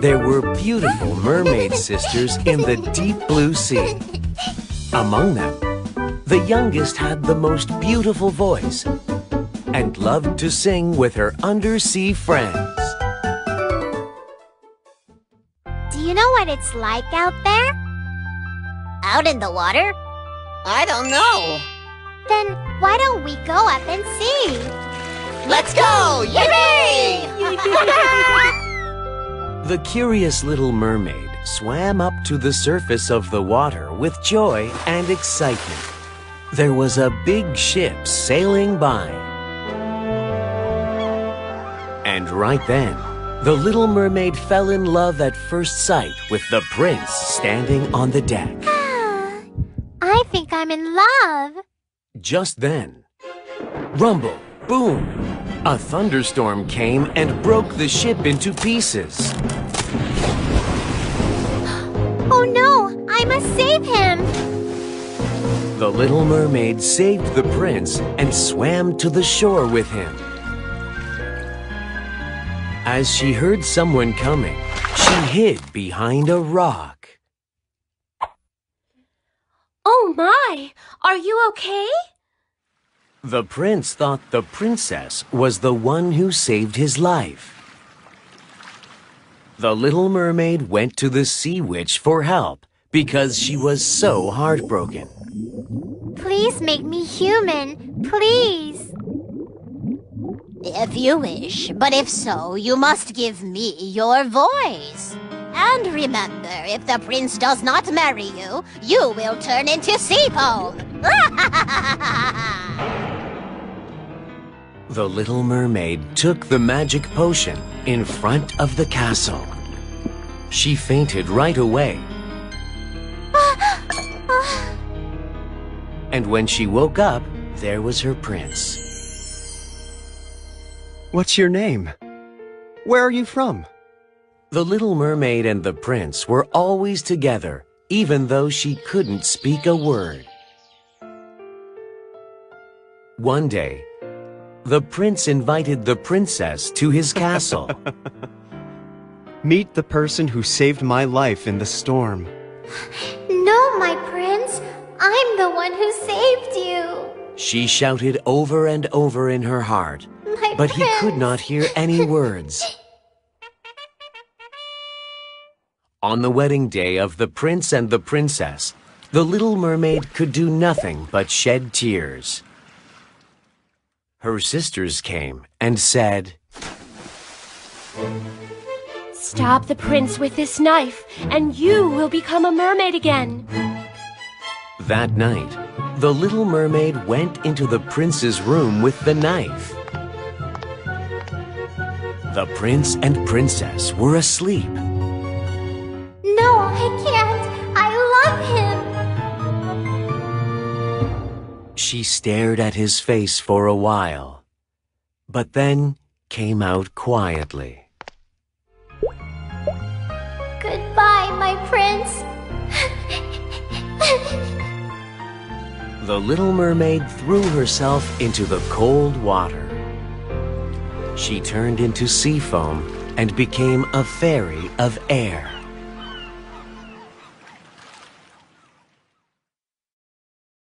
There were beautiful mermaid sisters in the deep blue sea. Among them, the youngest had the most beautiful voice and loved to sing with her undersea friends. Do you know what it's like out there? Out in the water? I don't know. Then why don't we go up and see? Let's go! Yippee! The curious little mermaid swam up to the surface of the water with joy and excitement. There was a big ship sailing by. And right then, the little mermaid fell in love at first sight with the prince standing on the deck. Ah, I think I'm in love. Just then, rumble, boom, a thunderstorm came and broke the ship into pieces. Oh no, I must save him. The little mermaid saved the prince and swam to the shore with him. As she heard someone coming, she hid behind a rock. Oh my! Are you okay? The prince thought the princess was the one who saved his life. The little mermaid went to the sea witch for help because she was so heartbroken. Please make me human. Please. If you wish, but if so, you must give me your voice. And remember, if the prince does not marry you, you will turn into sea foam. The little mermaid took the magic potion in front of the castle. She fainted right away. and when she woke up, there was her prince. What's your name? Where are you from? The little mermaid and the prince were always together, even though she couldn't speak a word. One day, the prince invited the princess to his castle. Meet the person who saved my life in the storm. No, my prince. I'm the one who saved you. she shouted over and over in her heart, My but he could not hear any words. On the wedding day of the prince and the princess, the little mermaid could do nothing but shed tears. Her sisters came and said, Stab the prince with this knife, and you will become a mermaid again. That night, the little mermaid went into the prince's room with the knife. The prince and princess were asleep. No, I can't. She stared at his face for a while, but then came out quietly. Goodbye, my prince. The little mermaid threw herself into the cold water. She turned into sea foam and became a fairy of air.